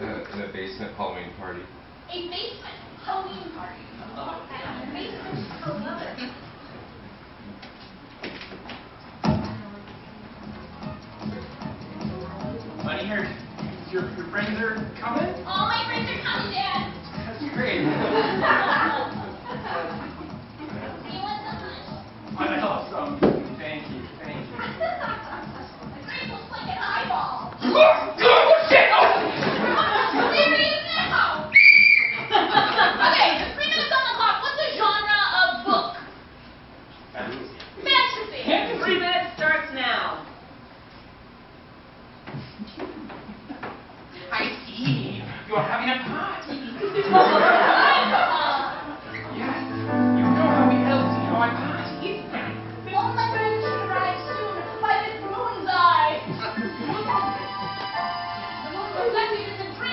in a basement Halloween party. A basement Halloween party. Oh, okay. basement Buddy, here. Your, your friends are coming? All my friends are coming, Dad. That's great.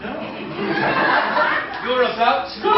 No. You were about to.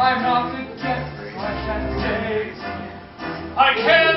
I'm not the guest, I can take. I can't.